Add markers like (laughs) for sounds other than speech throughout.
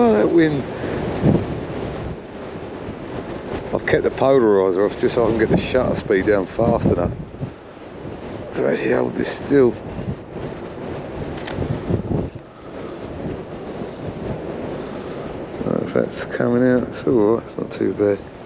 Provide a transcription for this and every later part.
Oh, that wind. I've kept the polarizer off just so I can get the shutter speed down fast enough to actually hold this still. if that's coming out, it's alright, it's not too bad.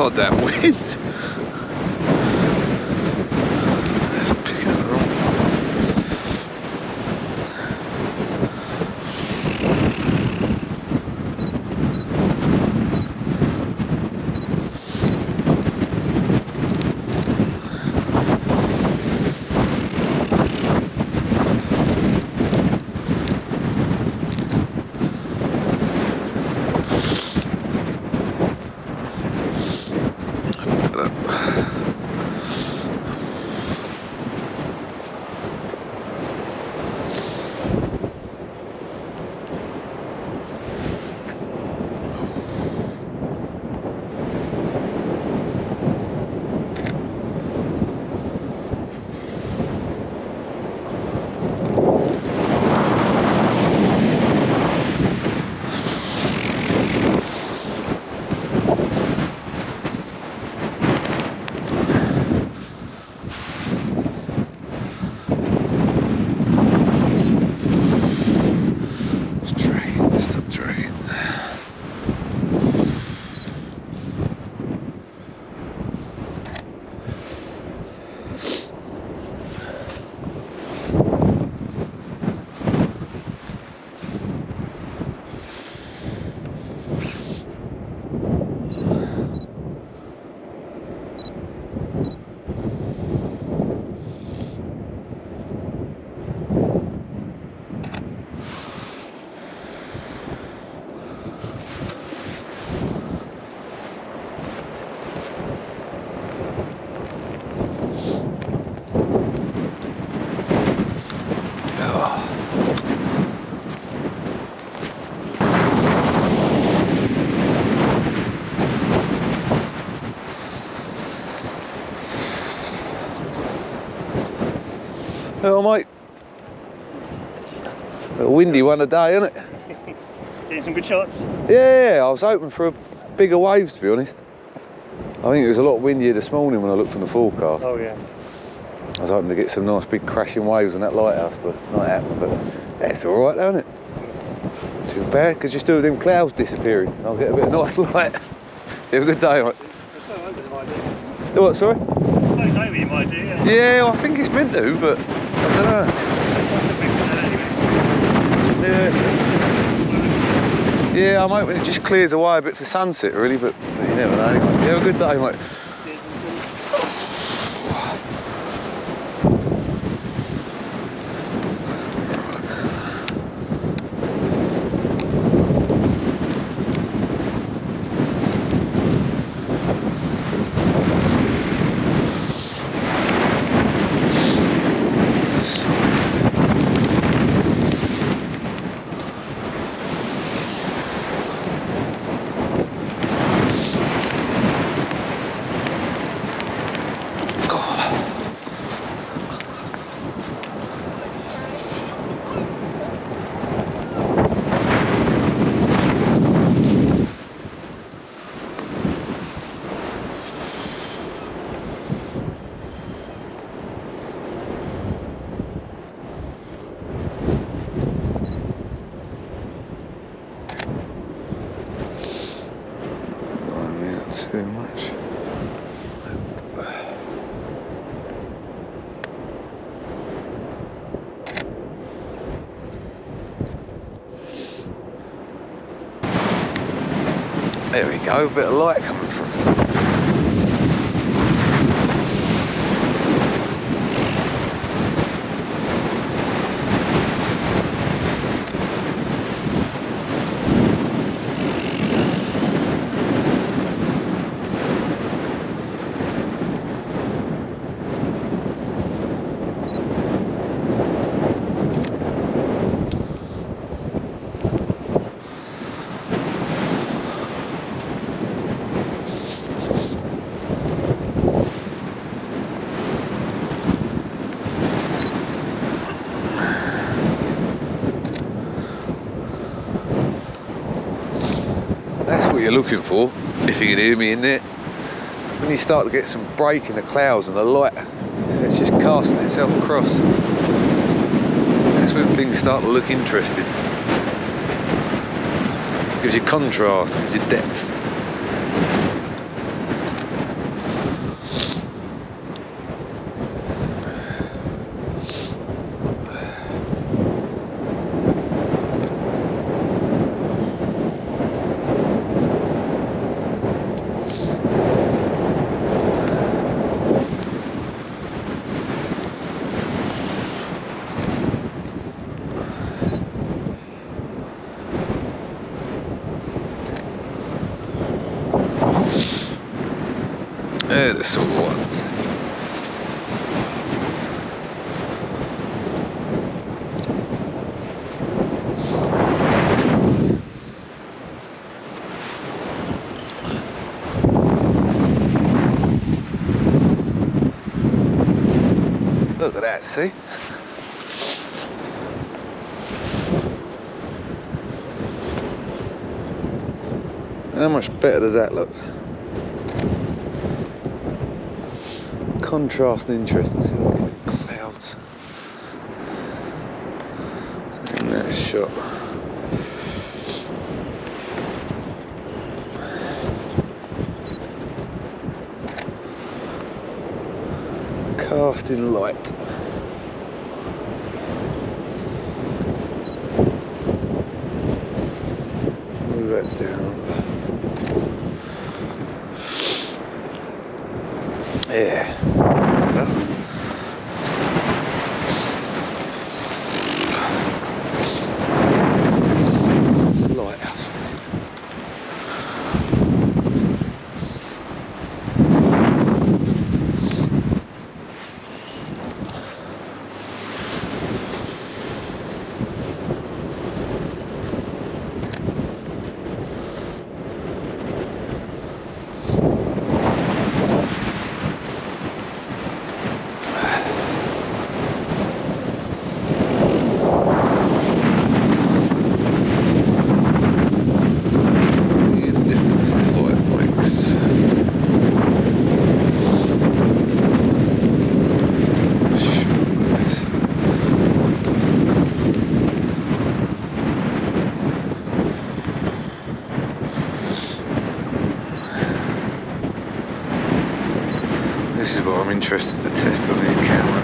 God, that (laughs) wind. Oh, mate. A windy one today, isn't it? Getting some good shots. Yeah, I was hoping for a bigger waves, to be honest. I think it was a lot windier this morning when I looked on the forecast. Oh yeah. I was hoping to get some nice big crashing waves on that lighthouse, but not happened. But that's all right, isn't it? Too bad, because just do with them clouds disappearing. I'll get a bit of nice (laughs) light. have a good day, mate. That's so open in my idea. What, sorry? No day with my idea. Yeah. Yeah, I think it's meant to, but I don't know. Yeah. Yeah, I'm hoping it just clears away a bit for sunset, really, but you never know. You have a good day, mate. Blowing me out too much. There we go, a bit what you're looking for, if you can hear me in there. When you start to get some break in the clouds and the light, it's just casting itself across. That's when things start to look interesting. Gives you contrast, gives you depth. Sort of ones. Look at that, see? How much better does that look? Contrast and interesting. See what get clouds. In that shot. Casting light. Move that down. Yeah. Well. It's a lighthouse. Yeah, the difference the light makes. This is what I'm interested to test on this camera.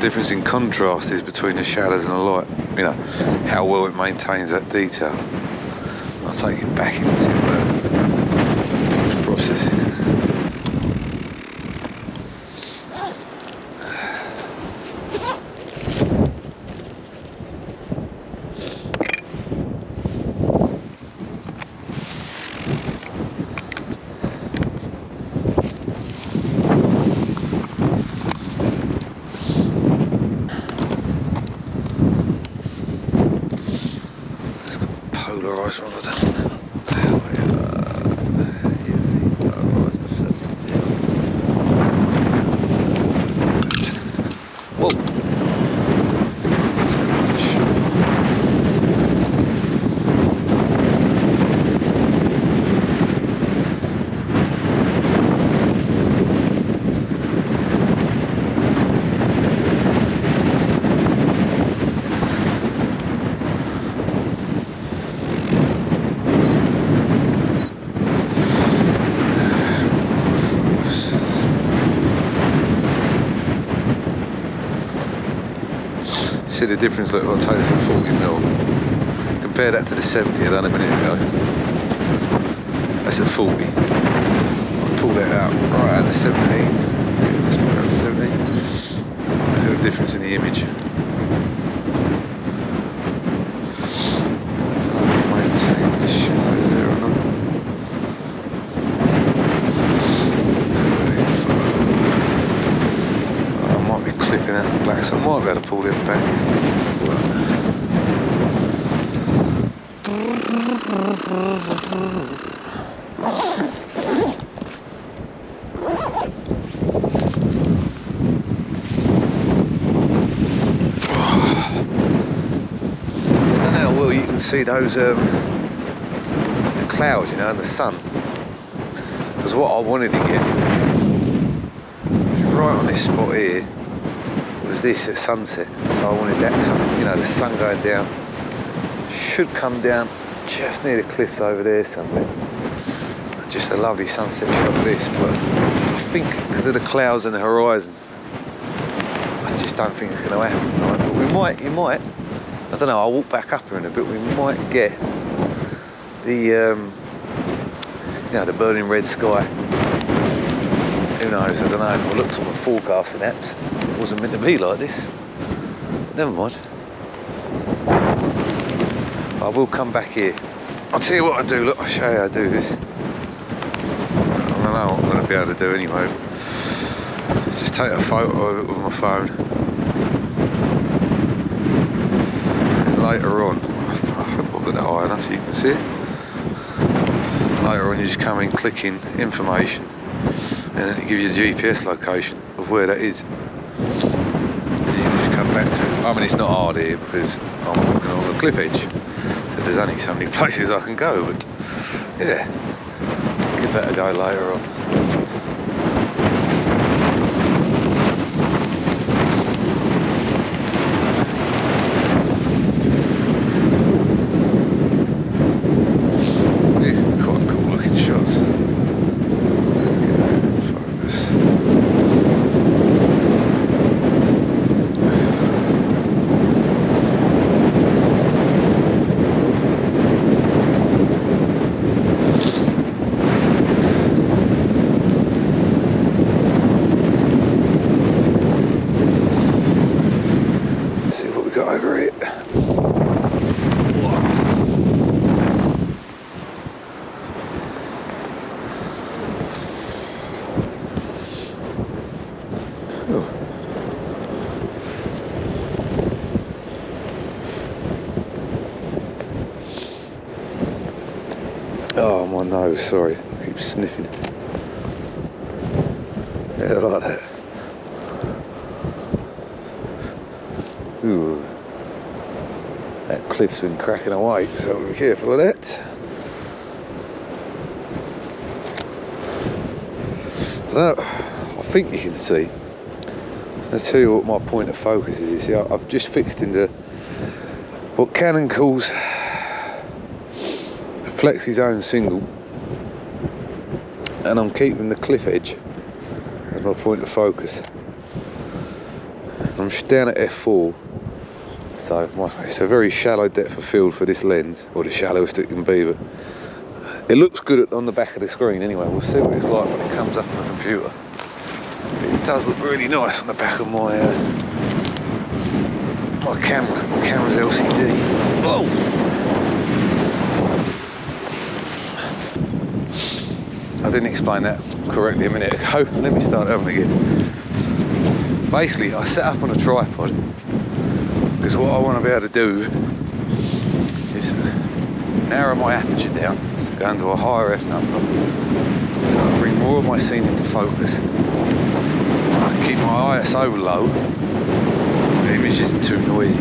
The difference in contrast is between the shadows and the light. You know, how well it maintains that detail. I'll take it back into uh, processing it. Здорово, смотрите. The difference, look, I'll take this at 40 mil. Compare that to the 70 I done a minute ago. That's at 40. I pull that out right at the 17. Yeah, just about the 17. Look at the difference in the image. Don't know if I maintain the shadows there or not. Uh, info. I might be clipping out the black, so I might be able to pull them back. So I don't know how well you can see those um, the clouds, you know, and the sun. Because what I wanted to get right on this spot here this at sunset. So I wanted that come, you know, the sun going down. Should come down just near the cliffs over there somewhere. Just a lovely sunset shot this, but I think because of the clouds and the horizon, I just don't think it's going to happen tonight. But we might, you might. I don't know. I'll walk back up here in a bit. We might get the, um, you know, the burning red sky. Who knows? I don't know. I looked on the forecasting apps. It wasn't meant to be like this. Never mind. I will come back here I'll tell you what I do. Look, I'll show you how I do this. I don't know what I'm going to be able to do anyway. Just take a photo of it with my phone. And later on, I hope I've got that high enough so you can see it. Later on, you just come in, click in information, and it gives you the GPS location of where that is. And you can just come back to it. I mean, it's not hard here because I'm walking on a cliff edge, so there's only so many (laughs) places I can go. But yeah, give that a go later on. These are quite cool looking shots. Look at that focus. Let's see what we got over here. Oh. Oh, my nose, sorry. I keep sniffing. Yeah, I like that. Ooh. That cliff's been cracking away, so be careful of that. So, I think you can see. Let's tell you what my point of focus is. You see, I've just fixed into what Canon calls a Flexi Zone single, and I'm keeping the cliff edge as my point of focus. I'm down at f4, so it's a very shallow depth of field for this lens, or the shallowest it can be. But it looks good on the back of the screen anyway. We'll see what it's like when it comes up on the computer. It does look really nice on the back of my uh, my camera. My camera's LCD. Oh! I didn't explain that correctly a minute ago. (laughs) Let me start over again. Basically, I set up on a tripod because what I want to be able to do is narrow my aperture down, so go into a higher f number, so I bring more of my scene into focus. I keep my ISO low, so my image isn't too noisy.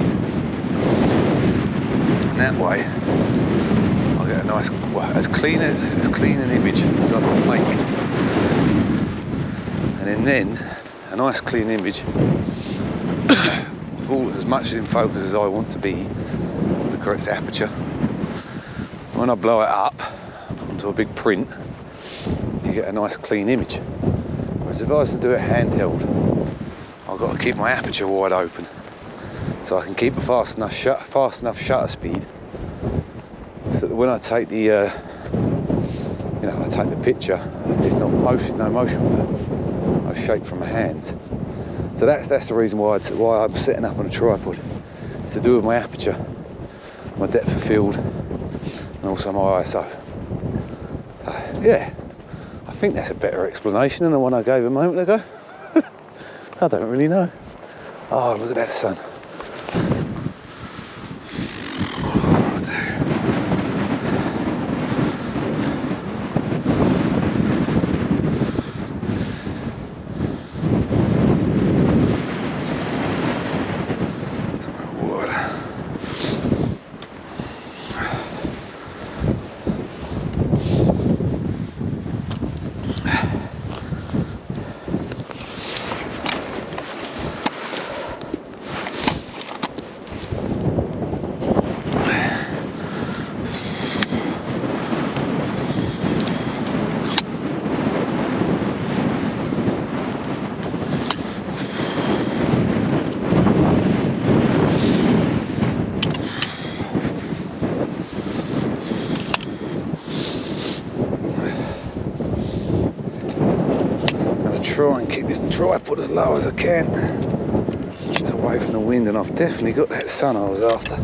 And that way, I get a nice, well, as clean a, as clean an image as I can make. And then a nice clean image (coughs) as much in focus as I want to be, the correct aperture. When I blow it up onto a big print, you get a nice clean image. Whereas if I was to do it handheld, I've got to keep my aperture wide open so I can keep a fast enough fast enough shutter speed so that when I take the uh, you know I take the picture, there's not motion, no motion it. I shake from my hands. So that's that's the reason why it's, why I'm setting up on a tripod. It's to do with my aperture, my depth of field, and also my ISO. So yeah, I think that's a better explanation than the one I gave a moment ago. (laughs) I don't really know. Oh, look at that sun. Try and keep this tripod as low as I can. It's away from the wind and I've definitely got that sun I was after.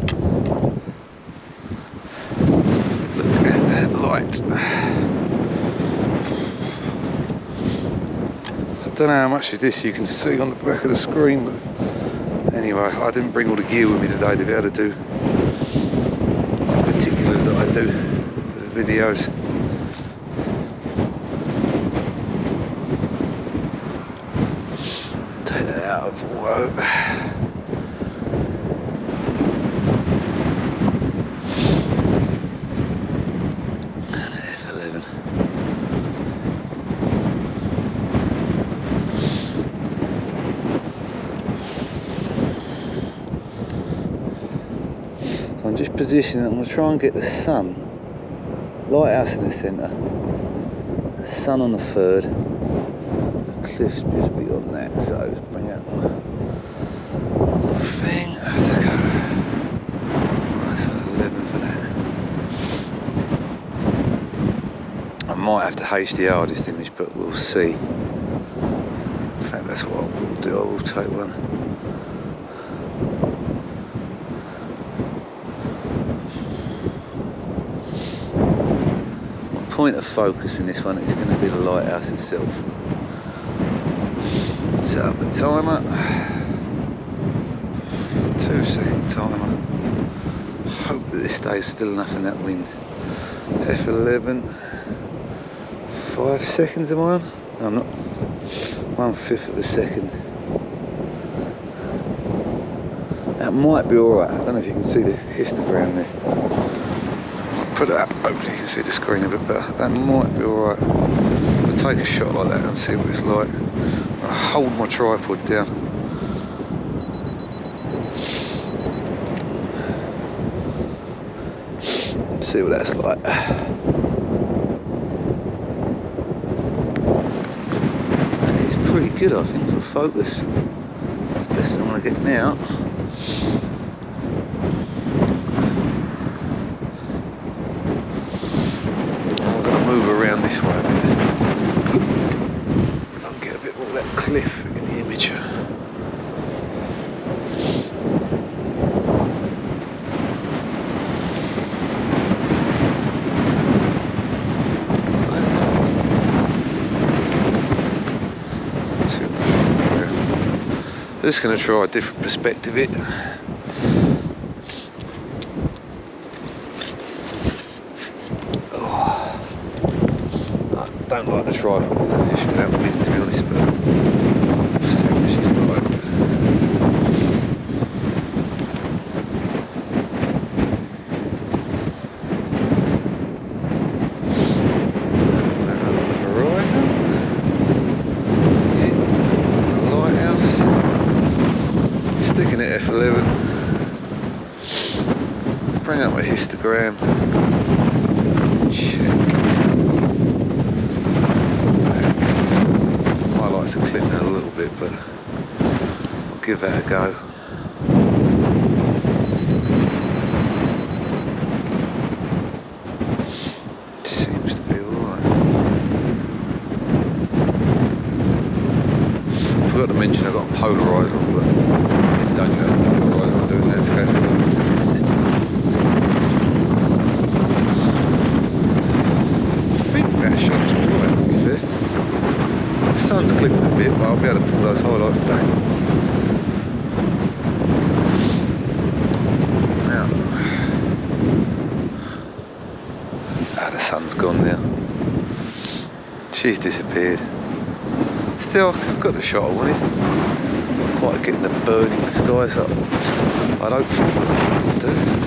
Look at that light. I don't know how much of this you can see on the back of the screen, but anyway, I didn't bring all the gear with me today to be able to do the particulars that I do for the videos. And F11. So I'm just positioning, I'm going to try and get the sun, lighthouse in the centre, the sun on the third, the cliff's just beyond that, so thing. I have to go. That's 11 for that. I might have to HDR this image, but we'll see. In fact, that's what I will do. I will take one. point of focus in this one is going to be the lighthouse itself. Set up uh, the timer. Two second timer. Hope that this stays still enough in that wind. F11. Five seconds am I on? No, I'm not. One fifth of a second. That might be alright. I don't know if you can see the histogram there put it up, hopefully you can see the screen a bit better. That might be alright. I'll take a shot like that and see what it's like. I'll hold my tripod down. See what that's like. It's pretty good I think for focus. It's the best I'm gonna get now. move around this way a bit. I'll get a bit more of that cliff in the image. Much. I'm just going to try a different perspective it. Oh, I don't like the tripod in this position without wind to be honest, but I'll see what she's like. Horizon. Yeah, lighthouse. Sticking at F11. Bring up my histogram. Check. highlights are clipping a little bit, but I'll give that a go. Seems to be alright. Forgot to mention I've got a polarizer but don't a polarizer on doing landscape. I think that shot's alright to be fair. The sun's clipping a bit, but I'll be able to pull those highlights back. Now, ah, the sun's gone now. She's disappeared. Still, I've got the shot I wanted. Not quite getting the burning skies up. I'd hope for do.